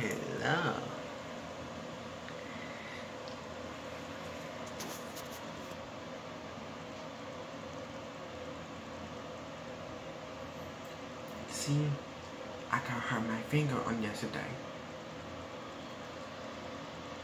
Hello. See, I got hurt my finger on yesterday.